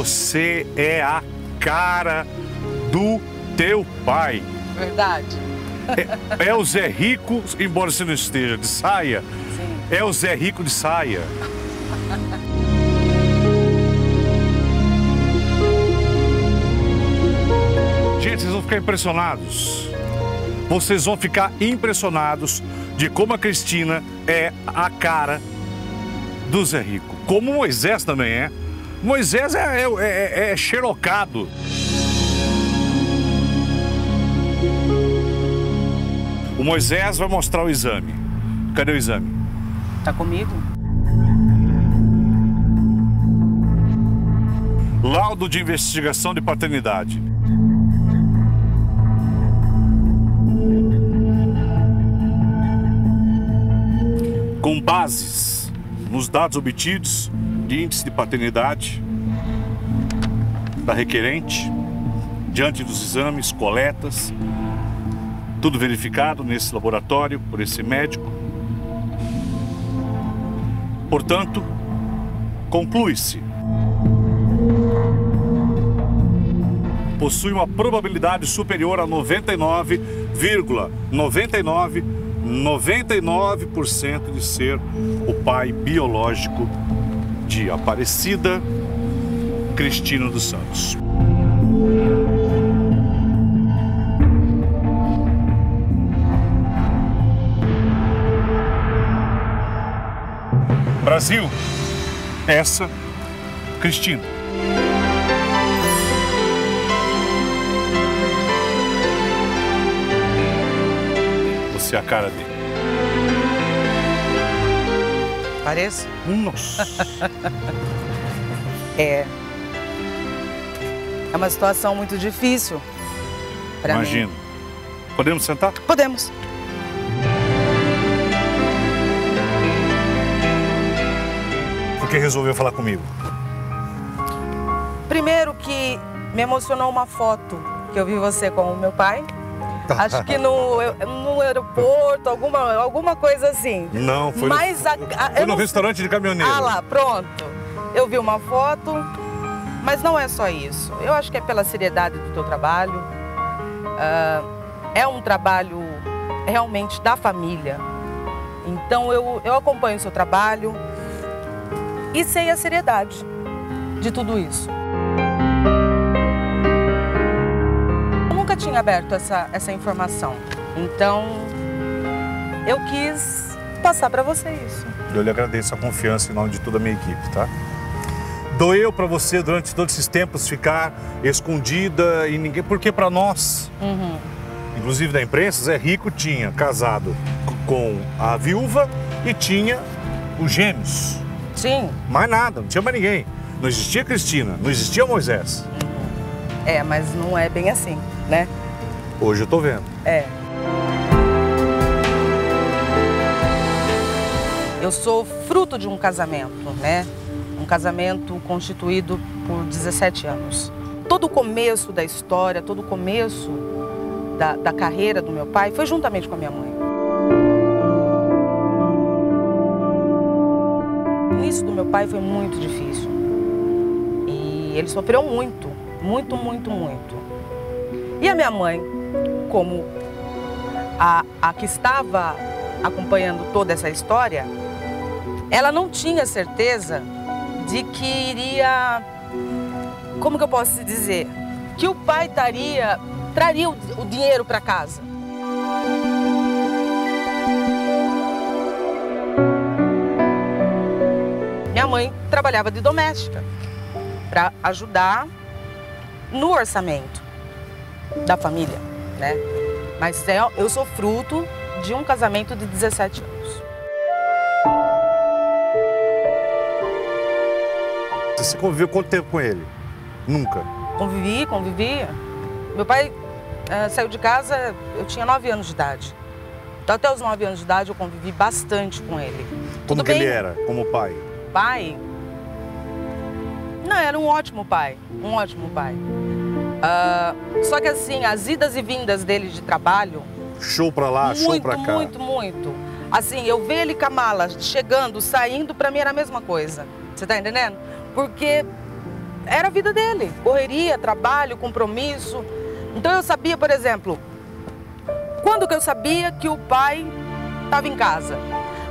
Você é a cara do teu pai. Verdade. É, é o Zé Rico, embora você não esteja de saia, Sim. é o Zé Rico de saia. Gente, vocês vão ficar impressionados. Vocês vão ficar impressionados de como a Cristina é a cara do Zé Rico. Como Moisés também é. Moisés é, é, é, é xerocado. O Moisés vai mostrar o exame. Cadê o exame? Tá comigo? Laudo de investigação de paternidade. Com bases nos dados obtidos de índice de paternidade da requerente, diante dos exames, coletas, tudo verificado nesse laboratório por esse médico. Portanto, conclui-se possui uma probabilidade superior a 99,99 99% de ser o pai biológico de Aparecida Cristina dos Santos. Brasil, essa Cristina. Você é a cara dele. Pareço? Nossa. É. É uma situação muito difícil para mim. Imagino. Podemos sentar? Podemos. Por que resolveu falar comigo? Primeiro que me emocionou uma foto que eu vi você com o meu pai. Acho que no, no aeroporto, alguma, alguma coisa assim. Não, foi Mas no, a- a- foi no não- restaurante de caminhoneiro. Ah lá, pronto. Eu vi uma foto, mas não é só isso. Eu acho que é pela seriedade do teu trabalho. Ah, é um trabalho realmente da família. Então eu, eu acompanho o seu trabalho e sei a seriedade de tudo isso. Tinha aberto essa, essa informação. Então eu quis passar para você isso. Eu lhe agradeço a confiança em nome de toda a minha equipe, tá? Doeu pra você durante todos esses tempos ficar escondida e ninguém. Porque pra nós, Uhum. inclusive da imprensa, Zé Rico tinha casado com a viúva e tinha os gêmeos. Sim, Mais nada, não tinha mais ninguém. Não existia Cristina, não existia Moisés. É, mas não é bem assim, né? Hoje eu tô vendo. É. Eu sou fruto de um casamento, né? Um casamento constituído por 17 anos. Todo o começo da história, todo o começo da, da carreira do meu pai foi juntamente com a minha mãe. O início do meu pai foi muito difícil. E ele sofreu muito, muito, muito, muito. E a minha mãe, como a, a que estava acompanhando toda essa história, ela não tinha certeza de que iria. Como que eu posso dizer? Que o pai taria, traria o, o dinheiro para casa. Minha mãe trabalhava de doméstica para ajudar no orçamento da família, né? Mas é- eu sou fruto de um casamento de 17 anos. Você conviveu quanto tempo com ele? Nunca. Convivi, convivi. Meu pai eh, saiu de casa, eu tinha 9 anos de idade. Então, até os 9 anos de idade, eu convivi bastante com ele. Como Tudo que bem? ele era, como pai? Pai? Não, era um ótimo pai. Um ótimo pai. Ah, só que assim, as idas e vindas dele de trabalho, Show pra lá, show muito, pra cá. muito, muito. Assim, eu ver ele com a mala chegando, saindo, pra mim era a mesma coisa. Você tá entendendo? Porque era a vida dele. Correria, trabalho, compromisso. Então eu sabia, por exemplo, quando que eu sabia que o pai estava em casa?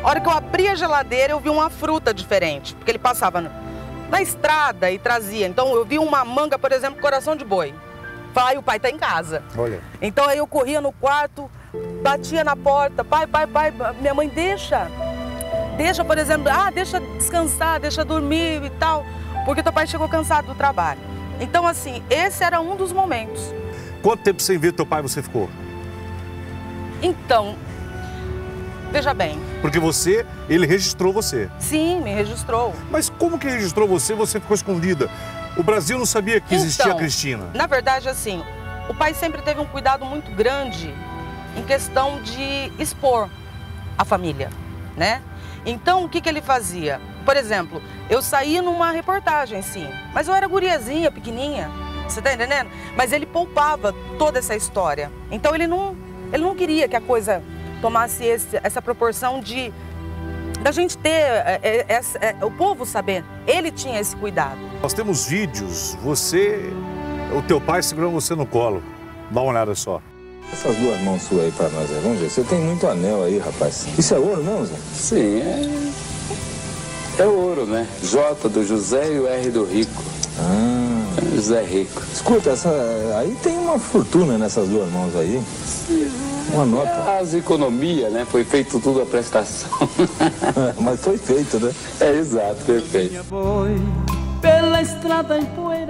A hora que eu abri a geladeira, eu vi uma fruta diferente, porque ele passava na estrada e trazia. Então eu vi uma manga, por exemplo, coração de boi. Pai, o pai está em casa. Olha. Então aí eu corria no quarto, batia na porta, pai, pai, pai, minha mãe deixa. Deixa, por exemplo, ah, deixa descansar, deixa dormir e tal, porque teu pai chegou cansado do trabalho. Então assim, esse era um dos momentos. Quanto tempo sem ver teu pai você ficou? Então, veja bem. Porque você, ele registrou você. Sim, me registrou. Mas como que registrou você? Você ficou escondida. O Brasil não sabia que existia então, a Cristina. Na verdade, assim, o pai sempre teve um cuidado muito grande em questão de expor a família, né? Então, o que, que ele fazia? Por exemplo, eu saí numa reportagem, sim, mas eu era guriazinha, pequenininha, você tá entendendo? Mas ele poupava toda essa história. Então, ele não, ele não queria que a coisa tomasse esse, essa proporção de da gente ter é, é, é, o povo saber. Ele tinha esse cuidado. Nós temos vídeos, você, o teu pai segurando você no colo. Dá uma olhada só. Essas duas mãos suas aí pra nós. Vamos ver. Você tem muito anel aí, rapaz. Isso é ouro não, Zé? Sim, é, é ouro, né? J do José e o R do Rico. Ah. José Rico. Escuta, essa, aí tem uma fortuna nessas duas mãos aí. Uma nota. As economias, né? Foi feito tudo a prestação. Mas foi feito, né? É exato, perfeito. Pela estrada em poeira.